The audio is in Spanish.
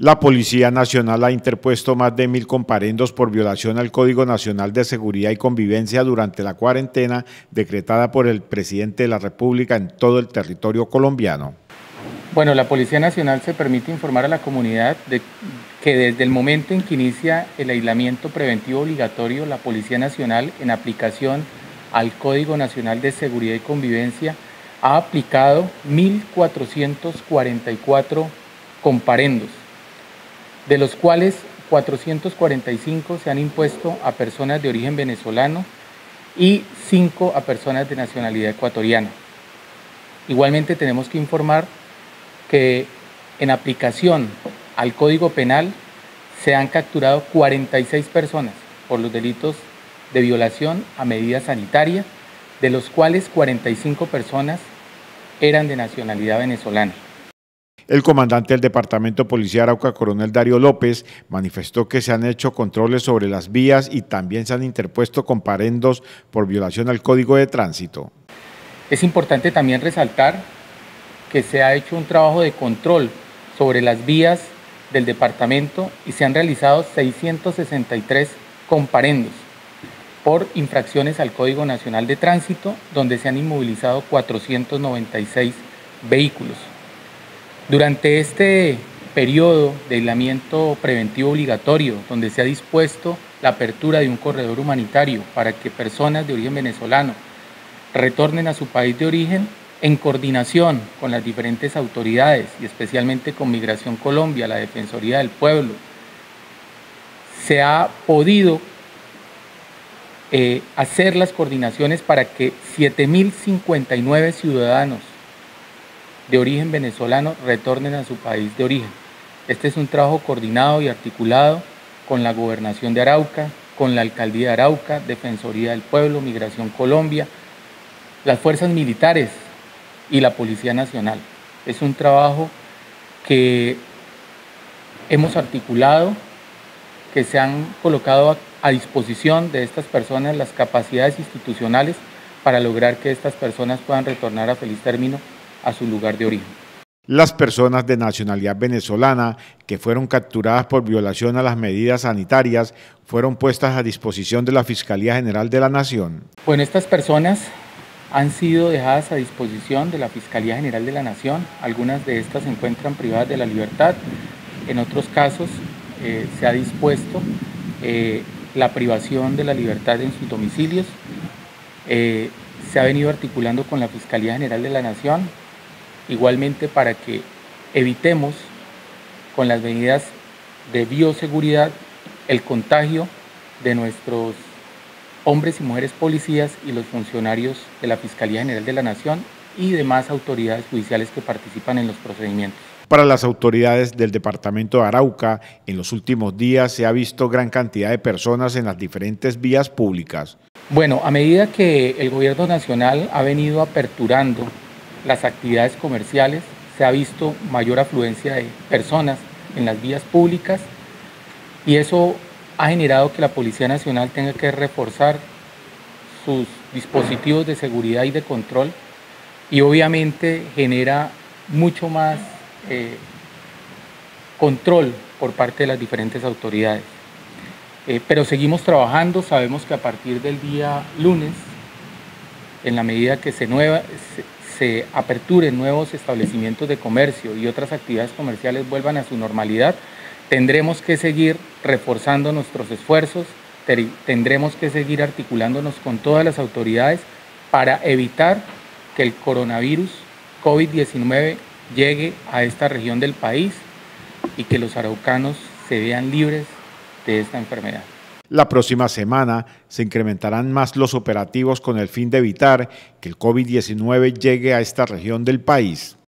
La Policía Nacional ha interpuesto más de mil comparendos por violación al Código Nacional de Seguridad y Convivencia durante la cuarentena decretada por el presidente de la República en todo el territorio colombiano. Bueno, la Policía Nacional se permite informar a la comunidad de que desde el momento en que inicia el aislamiento preventivo obligatorio, la Policía Nacional, en aplicación al Código Nacional de Seguridad y Convivencia, ha aplicado 1.444 comparendos de los cuales 445 se han impuesto a personas de origen venezolano y 5 a personas de nacionalidad ecuatoriana. Igualmente tenemos que informar que en aplicación al Código Penal se han capturado 46 personas por los delitos de violación a medida sanitaria, de los cuales 45 personas eran de nacionalidad venezolana. El comandante del Departamento de Policía Arauca, coronel Darío López, manifestó que se han hecho controles sobre las vías y también se han interpuesto comparendos por violación al Código de Tránsito. Es importante también resaltar que se ha hecho un trabajo de control sobre las vías del departamento y se han realizado 663 comparendos por infracciones al Código Nacional de Tránsito, donde se han inmovilizado 496 vehículos. Durante este periodo de aislamiento preventivo obligatorio, donde se ha dispuesto la apertura de un corredor humanitario para que personas de origen venezolano retornen a su país de origen, en coordinación con las diferentes autoridades y especialmente con Migración Colombia, la Defensoría del Pueblo, se ha podido eh, hacer las coordinaciones para que 7.059 ciudadanos de origen venezolano retornen a su país de origen. Este es un trabajo coordinado y articulado con la Gobernación de Arauca, con la Alcaldía de Arauca, Defensoría del Pueblo, Migración Colombia, las fuerzas militares y la Policía Nacional. Es un trabajo que hemos articulado, que se han colocado a, disposición de estas personas las capacidades institucionales para lograr que estas personas puedan retornar a feliz término a su lugar de origen. Las personas de nacionalidad venezolana que fueron capturadas por violación a las medidas sanitarias fueron puestas a disposición de la Fiscalía General de la Nación. Bueno, estas personas han sido dejadas a disposición de la Fiscalía General de la Nación. Algunas de estas se encuentran privadas de la libertad. En otros casos eh, se ha dispuesto eh, la privación de la libertad en sus domicilios. Eh, se ha venido articulando con la Fiscalía General de la Nación igualmente para que evitemos con las medidas de bioseguridad el contagio de nuestros hombres y mujeres policías y los funcionarios de la Fiscalía General de la Nación y demás autoridades judiciales que participan en los procedimientos. Para las autoridades del departamento de Arauca, en los últimos días se ha visto gran cantidad de personas en las diferentes vías públicas. Bueno, a medida que el gobierno nacional ha venido aperturando las actividades comerciales, se ha visto mayor afluencia de personas en las vías públicas y eso ha generado que la Policía Nacional tenga que reforzar sus dispositivos de seguridad y de control y obviamente genera mucho más eh, control por parte de las diferentes autoridades. Eh, pero seguimos trabajando, sabemos que a partir del día lunes, en la medida que se, nueva, aperturen nuevos establecimientos de comercio y otras actividades comerciales vuelvan a su normalidad, tendremos que seguir reforzando nuestros esfuerzos, tendremos que seguir articulándonos con todas las autoridades para evitar que el coronavirus COVID-19 llegue a esta región del país y que los araucanos se vean libres de esta enfermedad. La próxima semana se incrementarán más los operativos con el fin de evitar que el COVID-19 llegue a esta región del país.